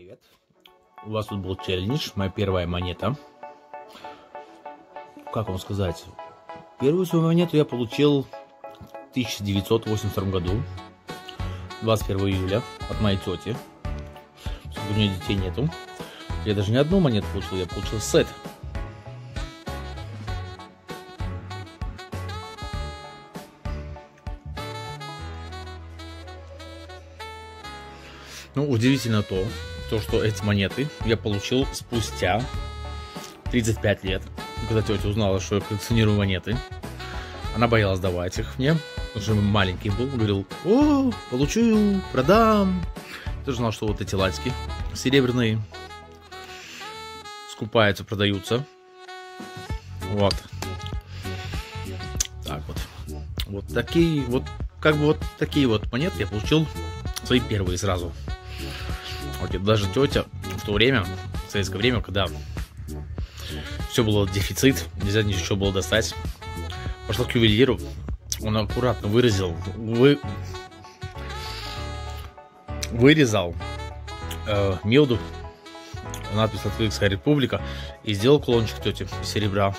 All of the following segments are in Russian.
привет! У вас тут был челлендж, моя первая монета. Как вам сказать? Первую свою монету я получил в 1982 году, 21 июля, от моей тети. У нее детей нету. Я даже не одну монету получил, я получил сет. Ну, удивительно то, то, что эти монеты я получил спустя 35 лет. Когда тетя узнала, что я коллекционирую монеты, она боялась давать их мне, потому что маленький был. Говорил, о, получу, продам. Ты знал, что вот эти латьки серебряные скупаются, продаются. Вот. Так вот. Вот такие вот, как бы вот такие вот монеты я получил свои первые сразу. Вот даже тетя в то время, в советское время, когда все было дефицит, нельзя ничего было достать, пошла к ювелиру, он аккуратно выразил, вы, вырезал э, мелду, надпись Латвийская республика, и сделал клончик тети серебра.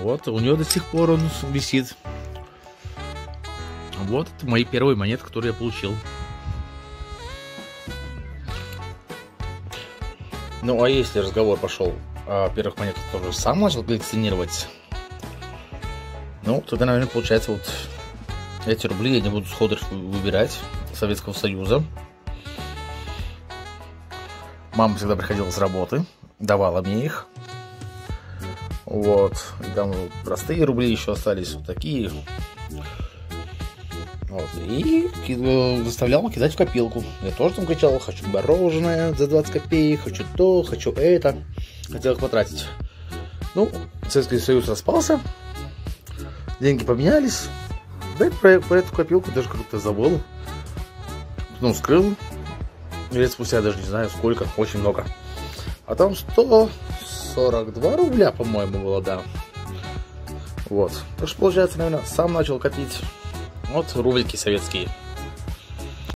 Вот, у нее до сих пор он висит. Вот это мои первые монеты, которые я получил. Ну, а если разговор пошел о первых монетах, которые сам начал коллекционировать, ну, тогда, наверное, получается, вот эти рубли я не буду сходу выбирать Советского Союза. Мама всегда приходила с работы, давала мне их. Вот. И там простые рубли еще остались, вот такие. Вот. И заставлял кидать в копилку. Я тоже там кричал, хочу мороженое за 20 копеек, хочу то, хочу это. Хотел их потратить. Ну, Советский Союз распался, деньги поменялись. Да, про, про эту копилку даже как-то забыл. Ну, скрыл. Лет спустя даже не знаю сколько, очень много. А там 142 рубля, по-моему, было, да. Вот. Так что, получается, наверное, сам начал копить вот рублики советские.